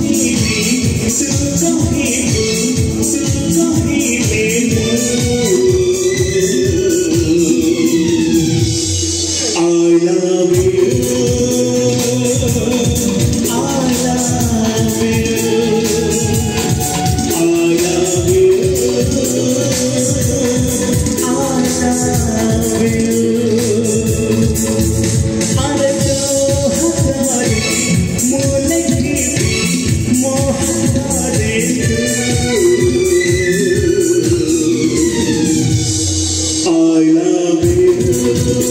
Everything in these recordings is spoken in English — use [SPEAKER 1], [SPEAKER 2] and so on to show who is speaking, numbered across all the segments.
[SPEAKER 1] me, you still don't hear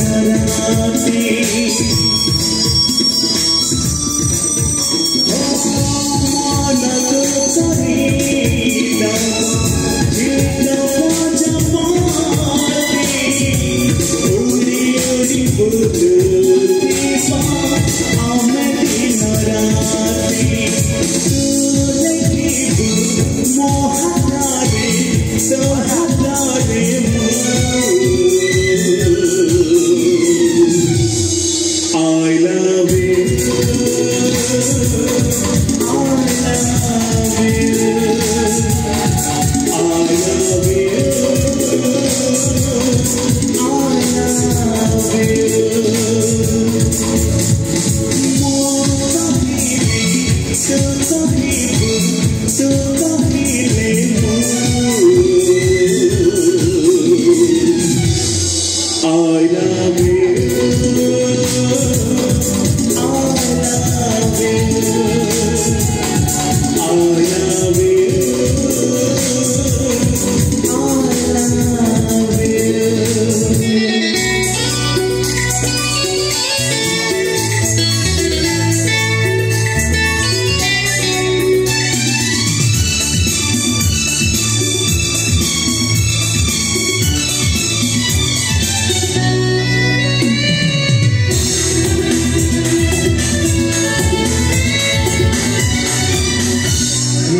[SPEAKER 1] I I love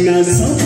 [SPEAKER 1] Now,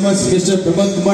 [SPEAKER 2] much, Mr. Pramod Kumar.